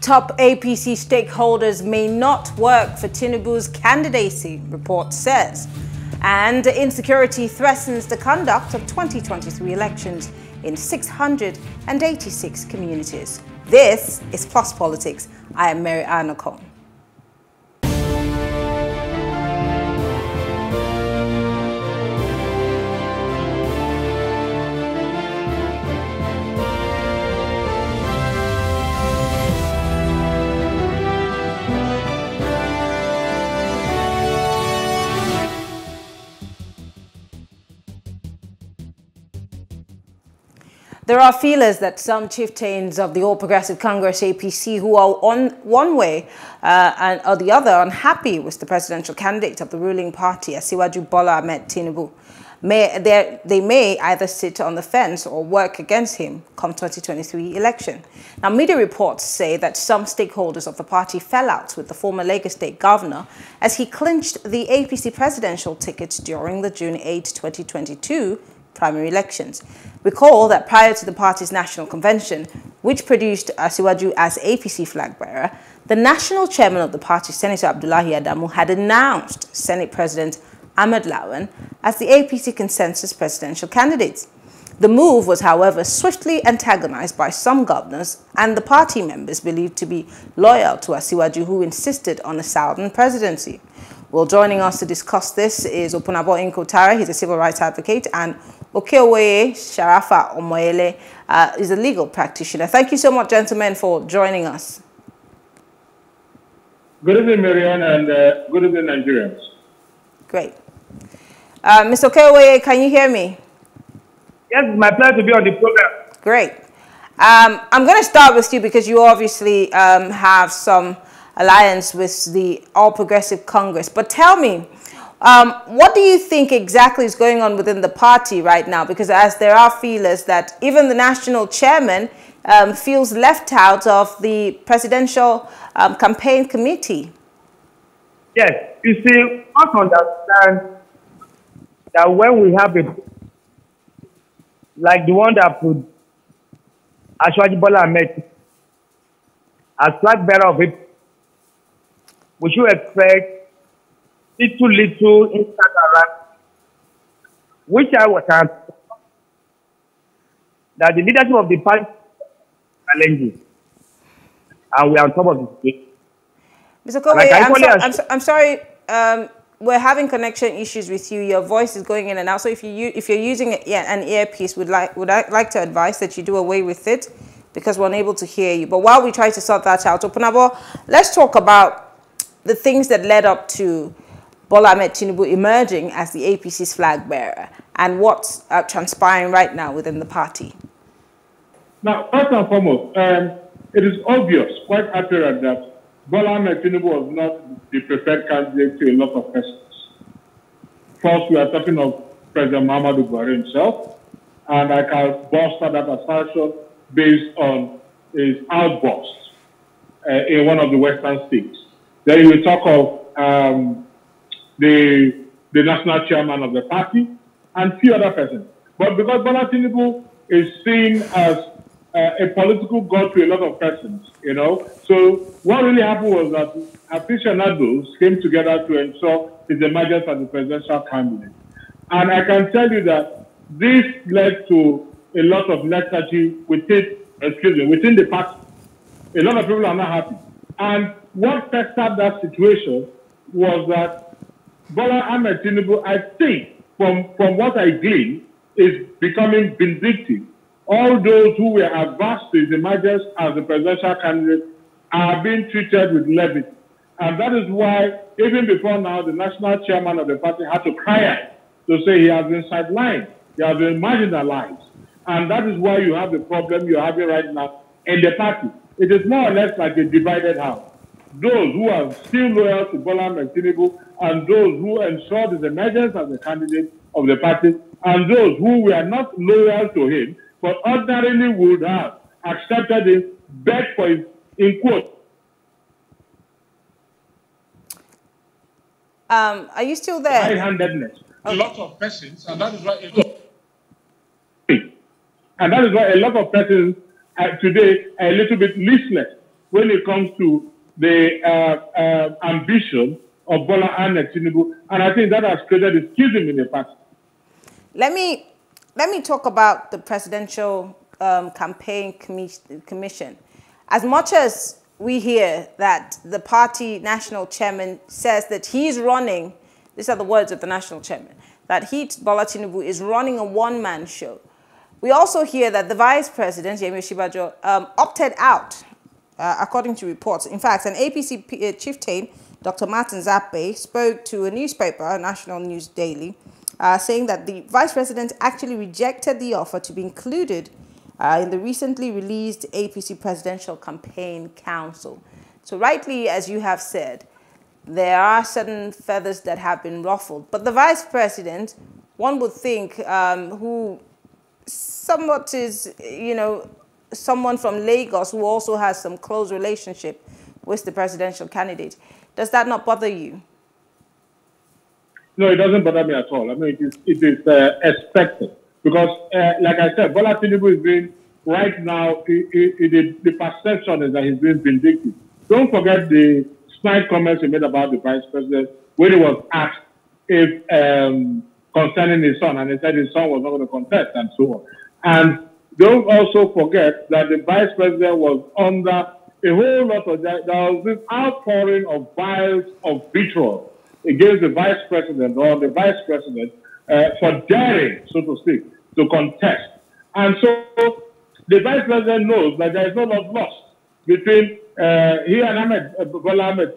Top APC stakeholders may not work for Tinubu's candidacy, report says. And insecurity threatens the conduct of 2023 elections in 686 communities. This is Plus Politics. I am Mary Anacon. There are feelers that some chieftains of the All Progressive Congress APC who are on one way uh, and or the other unhappy with the presidential candidate of the ruling party, Asiwaju Bola Ahmed Tinubu. May, they may either sit on the fence or work against him come 2023 election. Now, media reports say that some stakeholders of the party fell out with the former Lagos State governor as he clinched the APC presidential ticket during the June 8, 2022 primary elections. Recall that prior to the party's national convention, which produced Asiwaju as APC flag bearer, the national chairman of the party, Senator Abdullahi Adamu, had announced Senate President Ahmed Lawan as the APC consensus presidential candidate. The move was, however, swiftly antagonized by some governors and the party members believed to be loyal to Asiwaju who insisted on a southern presidency. Well, joining us to discuss this is Opunabor Inko-Tariah. He's a civil rights advocate, and Okewoye Sharafa Omoyele uh, is a legal practitioner. Thank you so much, gentlemen, for joining us. Good evening, Marianne, and uh, good evening, Nigerians. Great. Uh, Mr. Okewoye, can you hear me? Yes, it's my pleasure to be on the program. Great. Um, I'm going to start with you because you obviously um, have some alliance with the All Progressive Congress. But tell me, um, what do you think exactly is going on within the party right now? Because as there are feelers that even the national chairman um, feels left out of the presidential um, campaign committee. Yes, you see, must understand that when we have a like the one that put Asiwaju Bola Ahmed as flag bearer of it, we should expect little, little Instagram, which I was at, that the leadership of the party challenges, and we are on top of the situation. Mr. Kobe, I'm, so, I'm, so, I'm, sorry, um, we're having connection issues with you. Your voice is going in and out. So if you if you're using an earpiece, would like would I like to advise that you do away with it because we're unable to hear you. But while we try to sort that out, Opunabor, let's talk about the things that led up to Bola Ahmed Tinubu emerging as the APC's flag bearer and what's uh, transpiring right now within the party? Now, first and foremost, um, it is obvious, quite apparent that Bola Ahmed Tinubu was not the preferred candidate to a lot of persons. First, we are talking of President Muhammadu Buhari himself, and I can bolster that assertion based on his outburst uh, in one of the western states. Then you talk of um, the, the national chairman of the party, and few other persons. But because Bola Tinubu is seen as uh, a political god to a lot of persons, you know, so what really happened was that aficionados came together to ensure his emergence as the presidential candidate. And I can tell you that this led to a lot of lethargy within, excuse me, within the party. A lot of people are not happy. And what festered that situation was that Bola Ahmed Tinubu, I think, from, from what I glean, is becoming vindictive. All those who were adverse to his emergence as the presidential candidate are being treated with levity. And that is why, even before now, the national chairman of the party had to cry out to say he has been sidelined, he has been marginalized. And that is why you have the problem you're having right now in the party. It is more or less like a divided house those who are still loyal to Bola Ahmed Tinubu and those who ensured his emergence as a candidate of the party and those who were not loyal to him but ordinarily would have accepted him, begged for his, in quote. Um, are you still there? High-handedness. A lot of persons, and that is why a lot, and that is why a lot of persons uh, today are a little bit listless when it comes to the uh, uh, ambition of Bola Ahmed Tinubu, and I think that has created a schism in the party. Let me let me talk about the presidential um, campaign commi commission. As much as we hear that the party national chairman says that he's running, these are the words of the national chairman, that he, Bola Tinubu, is running a one-man show. We also hear that the vice president, Yemi Osinbajo, um, opted out, uh, according to reports. In fact, an APC uh, chieftain, Dr. Martin Zappe, spoke to a newspaper, National News Daily, uh, saying that the vice president actually rejected the offer to be included uh, in the recently released APC Presidential Campaign Council. So rightly, as you have said, there are certain feathers that have been ruffled. But the vice president, one would think, um, who somewhat is, you know, someone from Lagos who also has some close relationship with the presidential candidate. Does that not bother you? No, it doesn't bother me at all. I mean, it is, it is uh, expected. Because, uh, like I said, Bola Tinubu is being, right now, the perception is that he's being vindictive. Don't forget the snide comments he made about the vice president when he was asked if um, concerning his son, and he said his son was not going to contest and so on. And don't also forget that the vice president was under a whole lot of there was this outpouring of vials of vitriol against the vice president or the vice president uh, for daring, so to speak, to contest. And so the vice president knows that there is no love lost between uh, he and Ahmed, uh, Ahmed.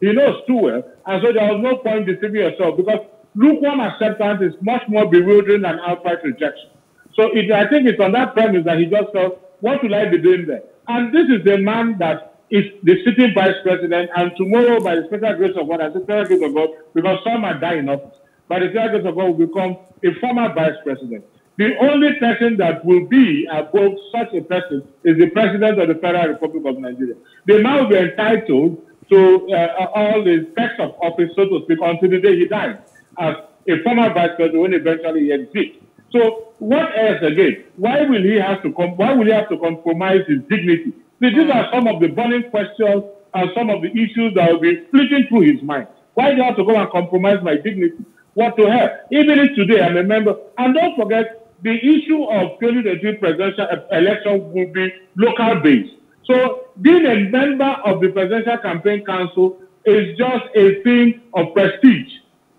He knows too well. And so there was no point deceiving yourself because lukewarm acceptance is much more bewildering than outright rejection. So it, I think it's on that premise that he just felt, what will I be doing there? And this is the man that is the sitting vice president, and tomorrow, by the special grace of God, I say special grace of God, because some are dying of by the special grace of God, will become a former vice president. The only person that will be above such a person is the president of the Federal Republic of Nigeria. The man will be entitled to uh, all the perks of office, so to speak, until the day he dies as a former vice president when eventually he exits. So what else again? Why will he have to com- why will he have to compromise his dignity? See, these hmm. are some of the burning questions and some of the issues that will be flitting through his mind. Why do you have to go and compromise my dignity? What to have? Even if today I'm a member, and don't forget, the issue of 2023 presidential election will be local based. So being a member of the presidential campaign council is just a thing of prestige.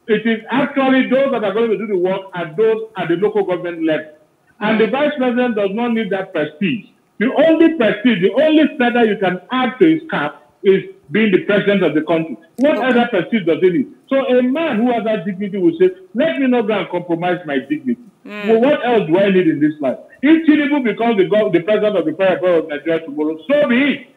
It is actually those that are going to do the work and those at the local government level. And the vice president does not need that prestige. The only prestige, the only feather you can add to his cap is being the president of the country. What okay. other prestige does he need? So a man who has that dignity will say, let me not go and compromise my dignity. Mm. Well, what else do I need in this life? If Tinubu becomes the, the president of the Federal of Nigeria tomorrow, so be it.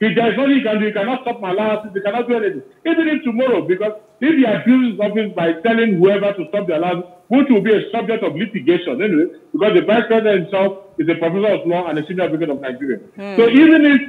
If there is nothing he can do, he cannot stop my allowances, he cannot do anything. Even if tomorrow, because if he abuses office by telling whoever to stop the allowance, which will be a subject of litigation anyway, because the vice president himself is a professor of law and a senior advocate of Nigeria. Hmm. So even if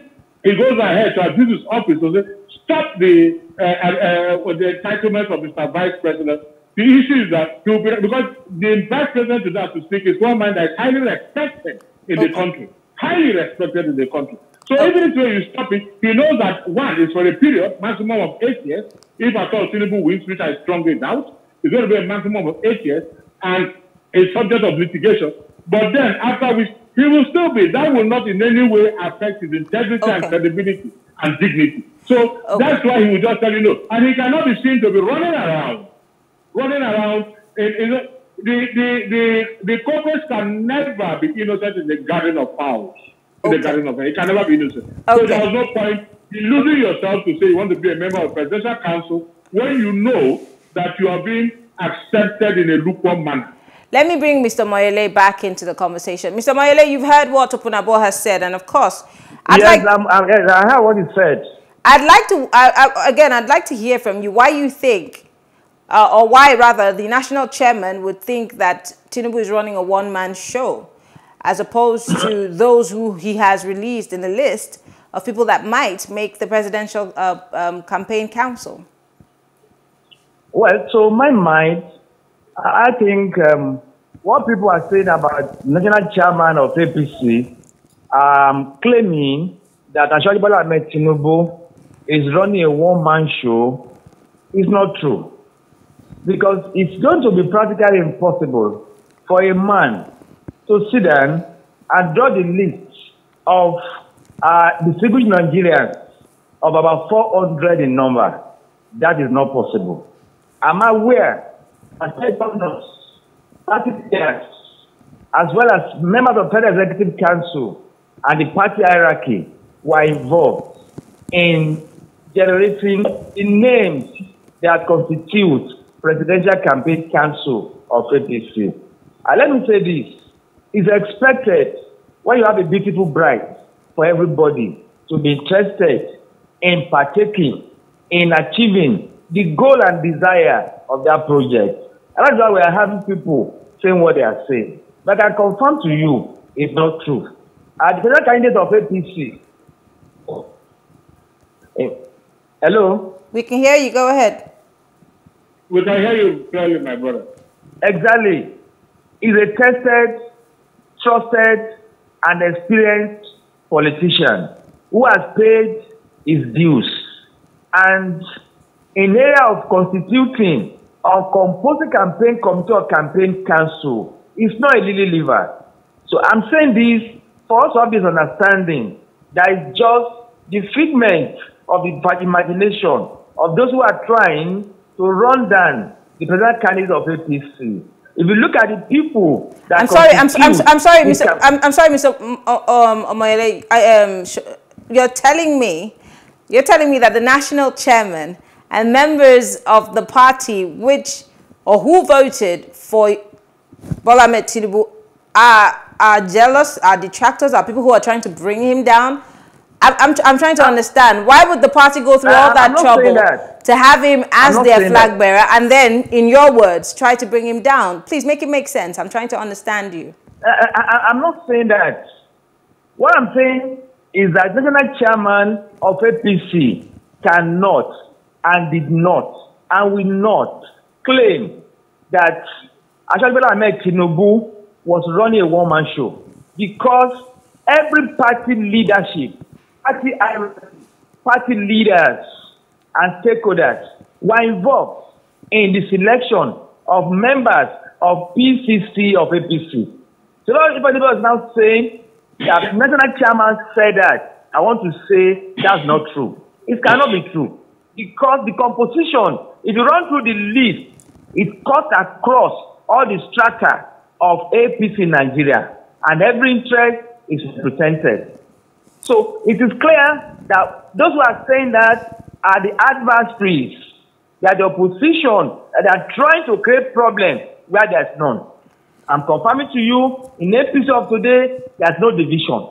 he goes ahead to abuse his office to say, stop the, uh, uh, uh, the entitlement of Mr. Vice President, the issue is that be, because the vice president to not to speak is one man that is highly respected in okay. the country, highly respected in the country. So even if you stop it, he knows that one is for a period, maximum of eight years. If at all Tinubu wins, which I strongly doubt, it's going to be a maximum of eight years and a subject of litigation. But then after which he will still be. That will not in any way affect his integrity okay. and credibility and dignity. So okay. that's why he will just tell you no. And he cannot be seen to be running around, running around. In, in the, the, the, the corporates can never be innocent in the garden of fowls. In okay. the garden of It can never be innocent. Okay. So there's no point losing yourself to say you want to be a member of presidential council when you know that you are being accepted in a lukewarm manner. Let me bring Mr. Moyele back into the conversation. Mr. Moyele, you've heard what Opunabor has said, and of course, I'd yes, like, I'm, I'm, I heard what he said. I'd like to, I, I, again, I'd like to hear from you why you think, uh, or why rather, the national chairman would think that Tinubu is running a one-man show, as opposed to those who he has released in the list of people that might make the presidential uh, um, campaign council. Well, so my mind I think um, what people are saying about national chairman of APC um, claiming that Asiwaju Bola Ahmed Tinubu is running a one-man show is not true. Because it's going to be practically impossible for a man to down and draw the list of uh, distinguished Nigerians of about 400 in number. That is not possible. I'm aware that governors, party leaders, as well as members of the Executive Council and the party hierarchy were involved in generating the names that constitute Presidential Campaign Council of APC. And let me say this, it's expected when you have a beautiful bride for everybody to be interested in partaking in achieving the goal and desire of that project. And that's why we are having people saying what they are saying. But I confirm to you, it's not true. At the presidential candidate of APC, eh, hello? We can hear you. Go ahead. We can hear you clearly, my brother. Exactly. He's a tested, trusted, and experienced politician who has paid his dues. And in area of constituting or composing campaign committee or campaign council, it's not a lily liver. So I'm saying this for us to have this understanding that it's just the figment of the imagination of those who are trying to run down the president candidate of APC. If you look at the people that I'm sorry, I'm, I'm, I'm sorry, Mr. I'm, I'm sorry, Mr. Um, Omoyele, I am. Um, you're telling me, you're telling me that the national chairman and members of the party which or who voted for Bola Tinubu are are jealous, are detractors, are people who are trying to bring him down. I'm, I'm, I'm trying to ah. understand why would the party go through all that trouble that. to have him as their flag that. bearer and then, in your words, try to bring him down? Please make it make sense. I'm trying to understand you. I, I, I'm not saying that. What I'm saying is that national chairman of APC cannot and did not and will not claim that Asiwaju Bola Ahmed Tinubu was running a one-man show because every party leadership, party party leaders and stakeholders were involved in the selection of members of PCC of APC. So if anybody is now saying that national chairman said that, I want to say that's not true. It cannot be true because the composition, if you run through the list, it cuts across all the strata of APC Nigeria, and every interest is represented. So it is clear that those who are saying that are the adversaries, they are the opposition that are trying to create problems where there's none. I'm confirming to you, in APC of today, there's no division.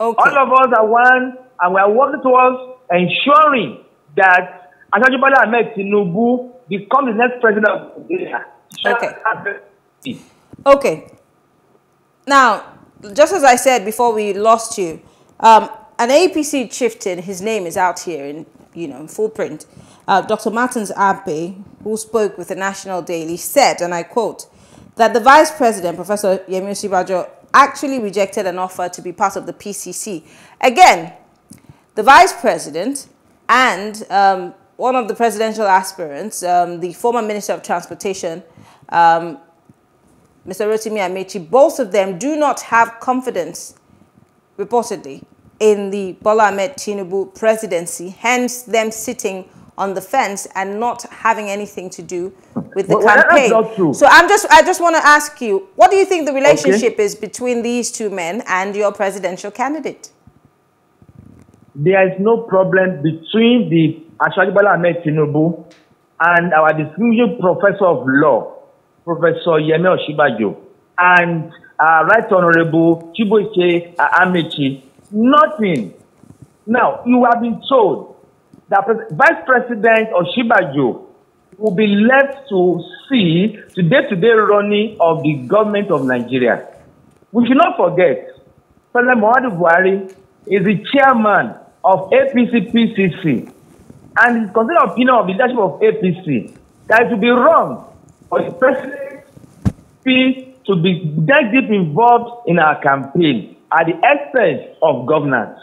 Okay. All of us are one, and we are working towards ensuring that Bọ́lá Ahmed Tinubu becomes the next president of Nigeria. Okay. Okay. Now, just as I said before we lost you, um, an APC chieftain, his name is out here in, you know, full print. Uh, Dr. Martins Abe, who spoke with the National Daily, said, and I quote, that the vice president, Professor Yemi Osinbajo, actually rejected an offer to be part of the PCC. Again, the vice president and um, one of the presidential aspirants, um, the former Minister of Transportation, um, Mr. Rotimi Amaechi, both of them do not have confidence, reportedly, in the Bola Ahmed Tinubu presidency, hence them sitting on the fence and not having anything to do with the well, campaign. So I'm just, I just want to ask you, what do you think the relationship okay. is between these two men and your presidential candidate? there is no problem between the Asiwaju Bola Ahmed Tinubu and our distinguished professor of law, Professor Yemi Osinbajo, and uh, Right Honorable Chibuike uh, Amaechi. Nothing. Now, you have been told that Vice President Osinbajo will be left to see the day-to-day running of the government of Nigeria. We should not forget, President Muhammadu Buhari is the chairman of APC PCC and it's considered opinion of the leadership of APC that it would be wrong for the president to be that deep involved in our campaign at the expense of governance.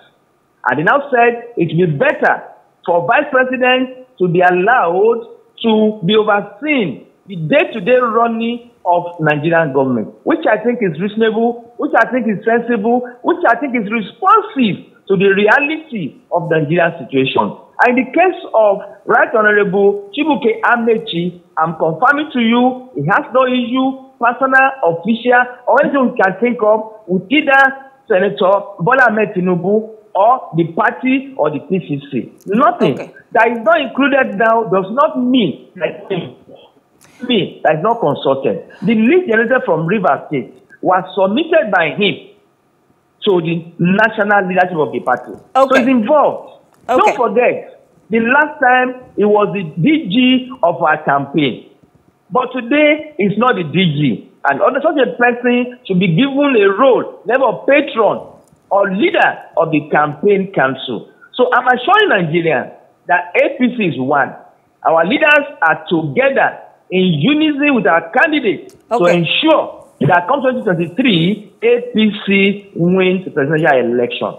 Now said it will be better for vice president to be allowed to be overseen the day-to-day running of Nigerian government, which I think is reasonable, which I think is sensible, which I think is responsive to the reality of the Nigerian situation. And in the case of Right Honorable Chibuke Amechi, I'm confirming to you, he has no issue, personal, official, or anything we can think of with either Senator Bola Ahmed Tinubu or the party or the PCC. Nothing okay. that is not included now does not mean that me that is not consulted. The list generated from River State was submitted by him to the national leadership of the party. Okay. So he's involved. Okay. Don't forget, the last time he was the DG of our campaign. But today, he's not the DG. And other such a person should be given a role, level of patron or leader of the campaign council. So I'm assuring Nigerians that APC is one. Our leaders are together in unison with our candidates okay. to ensure that come 2023, APC wins the presidential election.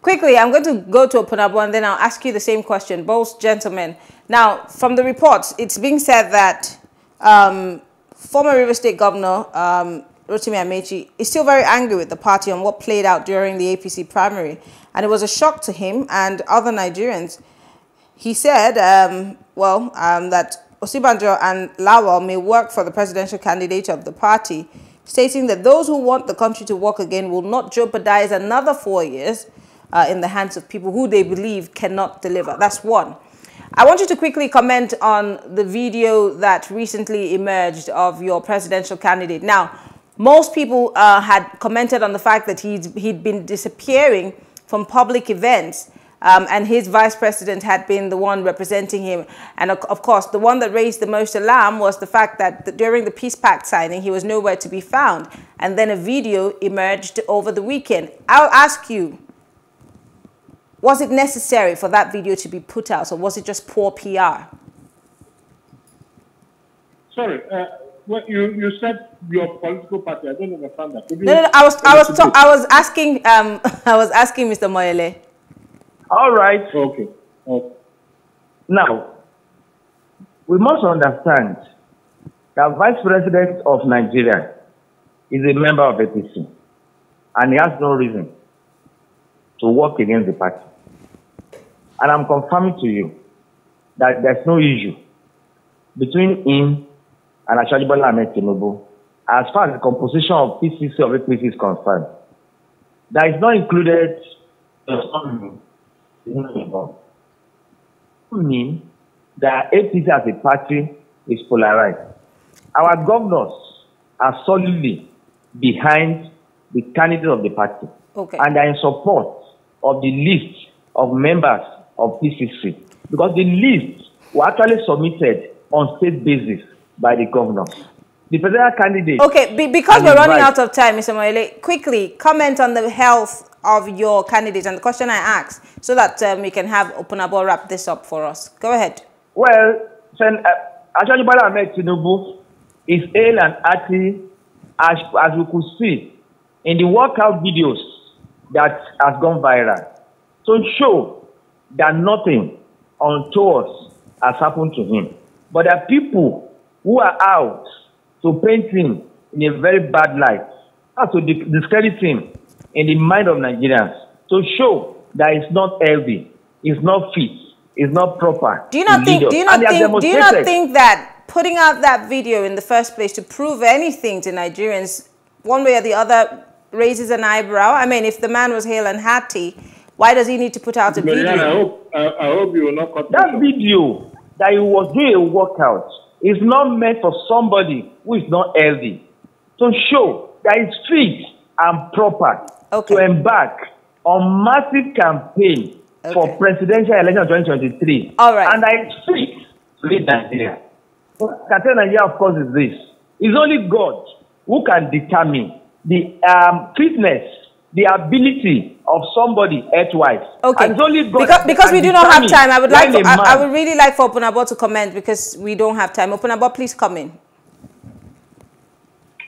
Quickly, I'm going to go to Opunabor and then I'll ask you the same question, both gentlemen. Now, from the reports, it's being said that um, former River State Governor um, Rotimi Amaechi is still very angry with the party on what played out during the APC primary. And it was a shock to him and other Nigerians. He said, um, well, um, that Osinbajo and Lawal may work for the presidential candidate of the party, stating that those who want the country to work again will not jeopardize another four years uh, in the hands of people who they believe cannot deliver. That's one. I want you to quickly comment on the video that recently emerged of your presidential candidate. Now, most people uh, had commented on the fact that he'd, he'd been disappearing from public events um, and his vice president had been the one representing him. And of, course, the one that raised the most alarm was the fact that during the peace pact signing, he was nowhere to be found. And then a video emerged over the weekend. I'll ask you, was it necessary for that video to be put out, or was it just poor PR? Sorry, uh, well, you, you said your political party. I don't understand that. no, no, no, I was I was I was asking um I was asking Mr. Moyele. All right. Okay. okay. Now, we must understand that Vice President of Nigeria is a member of the APC, and he has no reason to work against the party. And I'm confirming to you that there's no issue between him and Asiwaju Bola Ahmed Tinubu as far as the composition of PCC of APC is concerned. That is not included is not involved. mean that APC as a party is polarized. Our governors are solidly behind the candidate of the party. Okay. And are in support of the list of members of PCC. Because the list were actually submitted on state basis by the governors. The presidential candidate. Okay, be, because we're running right. out of time, Mr. Moyele, quickly comment on the health of your candidate and the question I asked so that um, we can have Opunabor wrap this up for us. Go ahead. Well, Sen, uh, Asiwaju Bola Ahmed Tinubu is ill and hearty as, as we could see in the workout videos that has gone viral to show that nothing untoward has happened to him. But there are people who are out to paint him in a very bad light, to discredit him in the mind of Nigerians, to show that it's not healthy, it's not fit, it's not proper. Do you not think? Do you not think? Do you not think that putting out that video in the first place to prove anything to Nigerians, one way or the other, raises an eyebrow? I mean, if the man was hale and hearty, why does he need to put out a video? I hope I, I hope you will not cut that video that he was doing a workout is not meant for somebody who is not healthy. To show that it's fit and proper okay. to embark on massive campaign okay. for presidential election 2023. All right. And I fit to lead Nigeria. What I can tell Nigeria, of course, is this. It's only God who can determine the um, fitness, the ability of somebody earthwise. Okay. And only God because, because we do not have time. I would like for, I, I, would really like for Opunabor to comment because we don't have time. Opunabor, please come in.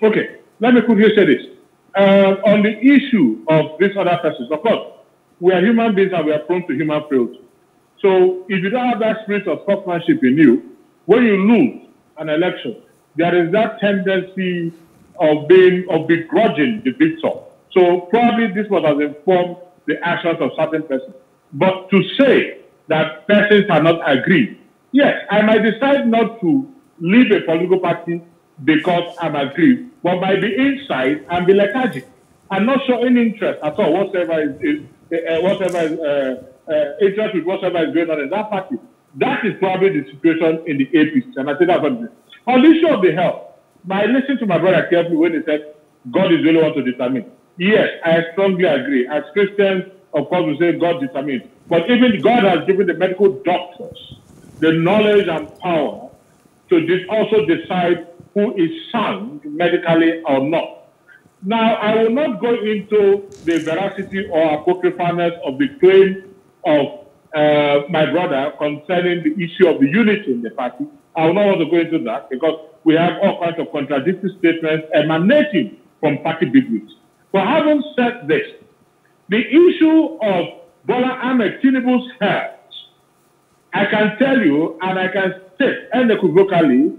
Okay. Let me quickly say this. Uh, on the issue of these other persons, of course, we are human beings and we are prone to human frailty. So if you don't have that spirit of sportsmanship in you, when you lose an election, there is that tendency of being of begrudging the victor. So probably this was has informed the actions of certain persons. But to say that persons are not agree, yes, I might decide not to leave a political party because I'm aggrieved, but by the inside, I'm be lethargic. I'm not showing any interest at all whatsoever is, is uh, whatever is, uh, uh, interest with whatever is going on in that party. That is probably the situation in the APC, and I think that's what it is. On the issue of the health, I listened to my brother carefully when he said God is the only one to determine. Yes, I strongly agree. As Christians, of course, we say God determines. But even God has given the medical doctors the knowledge and power to also decide who is sound medically or not. Now, I will not go into the veracity or apocryphalness of the claim of uh, my brother concerning the issue of the unity in the party. I will not want to go into that because we have all kinds of contradictory statements emanating from party bigwigs. But having said this, the issue of Bola Ahmed Tinubu's health, I can tell you and I can state unequivocally,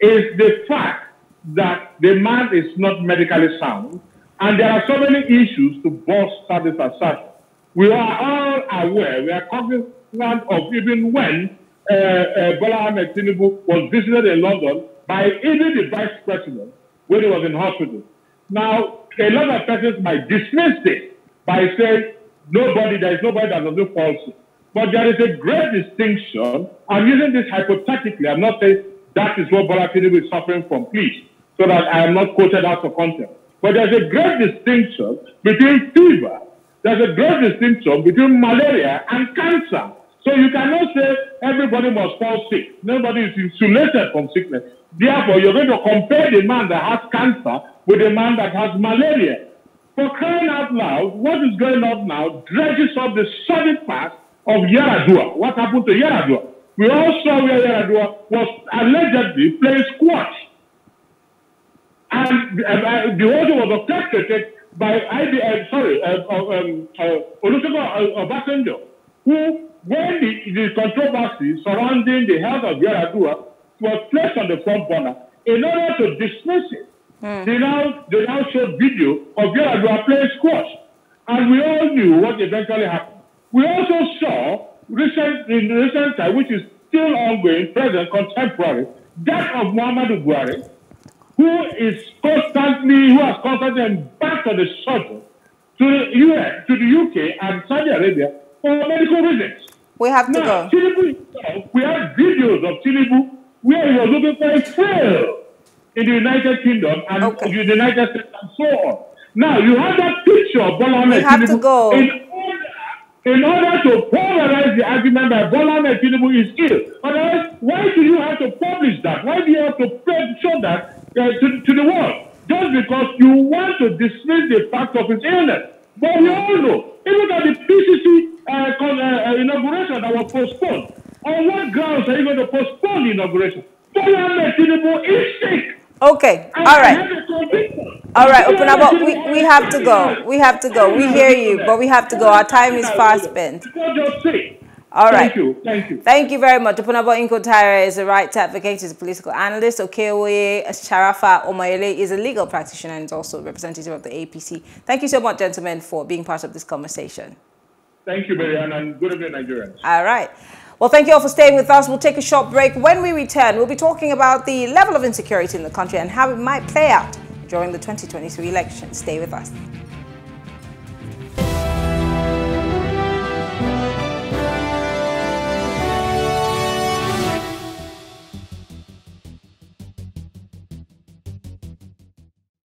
is the fact that the man is not medically sound, and there are so many issues to bolster this assertion. We are all aware, we are cognizant of even when uh, uh, Bola Ahmed Tinubu was visited in London by even the vice president when he was in hospital. Now, a lot of persons might dismiss this by saying nobody, there is nobody that doesn't fall. But there is a great distinction. I'm using this hypothetically. I'm not saying that is what Bola Tinubu is suffering from, please so that I am not quoted out of context. But there's a great distinction between fever, there's a great distinction between malaria and cancer. So you cannot say everybody must fall sick. Nobody is insulated from sickness. Therefore, you're going to compare the man that has cancer with the man that has malaria. For crying out loud, what is going on now dredges up the solid past of Yaradua. What happened to Yaradua? We all saw where Yaradua was allegedly playing squash and uh, the order was orchestrated by IBB, sorry, uh, uh um, uh, Olusegun Obasanjo, who, when the, the controversy surrounding the health of Yaradua was placed on the front burner, in order to dismiss it, mm. they, now, they now showed video of Yaradua playing squash. And we all knew what eventually happened. We also saw recent, in recent time, which is still ongoing, present, contemporary, that of Muhammadu Buhari, who is constantly, who has constantly embarked on the shuttle to the US, to the UK and Saudi Arabia for medical reasons. We have to now, go. Tinubu, we have videos of Tinubu where he was looking for a fail in the United Kingdom and okay. the United States and so on. Now, you have that picture of Bola Ahmed Tinubu to go. in order, in order to polarize the argument that Bola Ahmed Tinubu is ill. Otherwise, why do you have to publish that? Why do you have to show that uh, to, to the world just because you want to dismiss the fact of his illness. But we all know, even at the PCC uh, con, uh, uh, inauguration that was postponed, on what grounds are you going to postpone the inauguration? Bola Ahmed Tinubu is sick. Okay, all right. All right, open up. We, we have to go. We have to go. We hear you, but we have to go. Our time is fast spent. All right. Thank you. Thank you. Thank you very much. Opunabor Inko-Tariah is a rights advocate, is a political analyst. Okewoye Sharafa Omoyele is a legal practitioner and is also a representative of the APC. Thank you so much, gentlemen, for being part of this conversation. Thank you, Marianne, and good evening, Nigerians. All right. Well, thank you all for staying with us. We'll take a short break. When we return, we'll be talking about the level of insecurity in the country and how it might play out during the 2023 election. Stay with us.